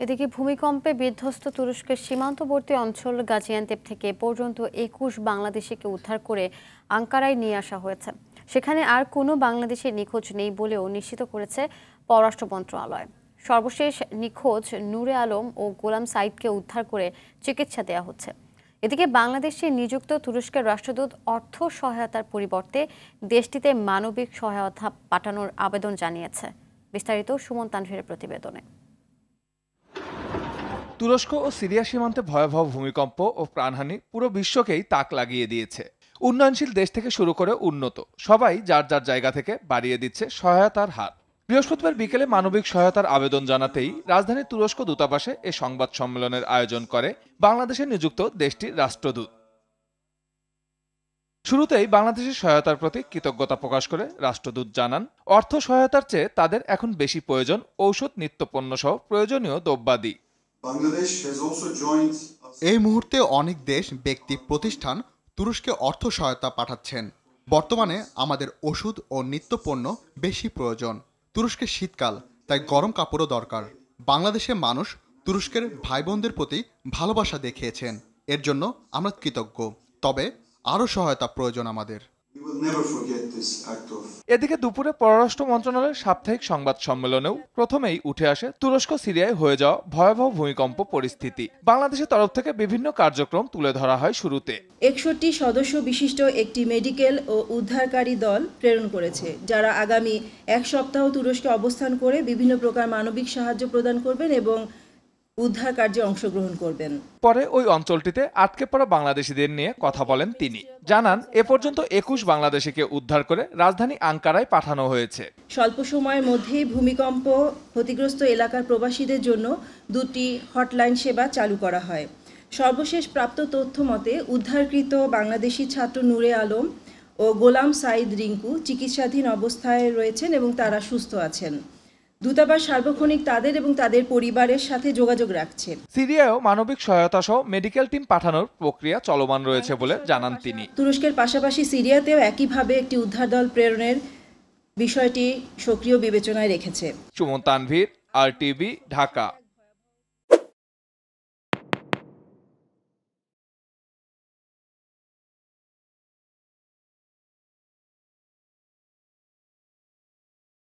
এদিকে ভূমিকম্পে বিধ্বস্ত তুরস্কের সীমান্তবর্তী অঞ্চল গাজিয়ান্তেপ থেকে পর্যন্ত একুশ বাংলাদেশিকে উদ্ধার করে আঙ্কারায় নিয়ে আসা হয়েছে। সেখানে আর কোনো বাংলাদেশের নিখোঁজ নেই বলেও নিশ্চিত করেছে পররাষ্ট্র মন্ত্রণালয়। সর্বশেষ নিখোঁজ নূরে আলম ও গোলাম সাইদকে উদ্ধার করে চিকিৎসা দেওয়া হচ্ছে। এদিকে বাংলাদেশে নিযুক্ত তুরস্কের রাষ্ট্রদূত অর্থ সহায়তার পরিবর্তে দেশটিতে মানবিক সহায়তা পাঠানোর আবেদন জানিয়েছে। বিস্তারিত সুমন তানভীরের প্রতিবেদনে। তুরস্ক ও সিরিয়া সীমান্তে ভয়াবহ ভূমিকম্প ও প্রাণহানি পুরো বিশ্বকেই তাক লাগিয়ে দিয়েছে। উন্নয়নশীল দেশ থেকে শুরু করে উন্নত। সবাই যার যার জায়গা থেকে বাড়িয়ে দিচ্ছে সহায়তার হার। বৃহস্পতিবার বিকেলে মানবিক সহায়তার আবেদন জানাতেই রাজধানী তুরস্ক দূতাবাসে এ সংবাদ সম্মেলনের আয়োজন করে বাংলাদেশে নিযুক্ত দেশটির রাষ্ট্রদূত। শুরুতেই বাংলাদেশের সহায়তার প্রতি কৃতজ্ঞতা প্রকাশ করে রাষ্ট্রদূত জানান, অর্থ সহায়তার চেয়ে তাদের এখন বেশি প্রয়োজন ঔষধ নিত্যপণ্য সহ প্রয়োজনীয় দ্রব্যাদি। এই মুহূর্তে অনেক দেশ ব্যক্তি প্রতিষ্ঠান তুরস্কে অর্থ সহায়তা পাঠাচ্ছেন। বর্তমানে আমাদের ওষুধ ও নিত্যপণ্য বেশি প্রয়োজন। তুরস্কের শীতকাল তাই গরম কাপড়ও দরকার। বাংলাদেশের মানুষ তুরস্কের ভাই বোনদের প্রতি ভালোবাসা দেখিয়েছেন। এর জন্য আমরা কৃতজ্ঞ। তবে আরও সহায়তা প্রয়োজন আমাদের। এদিকে দুপুরে পররাষ্ট্র মন্ত্রণালয়ের সাপ্তাহিক সংবাদ সম্মেলনেও প্রথমেই উঠে আসে তুরস্ক, সিরিয়ায় হয়ে যাওয়া ভয়াবহ ভূমিকম্প পরিস্থিতি। বাংলাদেশের তরফ থেকে বিভিন্ন কার্যক্রম তুলে ধরা হয় শুরুতে। একষট্টি সদস্য বিশিষ্ট একটি মেডিকেল ও উদ্ধারকারী দল প্রেরণ করেছে, যারা আগামী এক সপ্তাহ তুরস্কে অবস্থান করে বিভিন্ন প্রকার মানবিক সাহায্য প্রদান করবেন এবং উদ্ধার কার্যে অংশগ্রহণ করবেন। পরে ওই অঞ্চলটিতে আটকে পড়া বাংলাদেশিদের নিয়ে কথা বলেন তিনি। জানান এ পর্যন্ত একুশ বাংলাদেশিকে উদ্ধার করে রাজধানী আঙ্কারায় পাঠানো হয়েছে। স্বল্প সময়ের মধ্যেই ভূমিকম্প ক্ষতিগ্রস্ত এলাকার প্রবাসীদের জন্য দুটি হটলাইন সেবা চালু করা হয়। সর্বশেষ প্রাপ্ত তথ্য মতে উদ্ধারকৃত বাংলাদেশি ছাত্র নূরে আলম ও গোলাম সাইদ রিঙ্কু চিকিৎসাধীন অবস্থায় রয়েছেন এবং তারা সুস্থ আছেন। দূতাবাস সার্বক্ষণিক তাদের এবং তাদের পরিবারের সাথে যোগাযোগ রাখছে। সিরিয়ায়ও মানবিক সহায়তা সহ মেডিকেল টিম পাঠানোর প্রক্রিয়া চলমান রয়েছে বলে জানান তিনি। তুরস্কের পাশাপাশি সিরিয়াতেও একইভাবে একটি উদ্ধার দল প্রেরণের বিষয়টি সক্রিয় বিবেচনায় রেখেছে। সুমন তানভীর আর ঢাকা।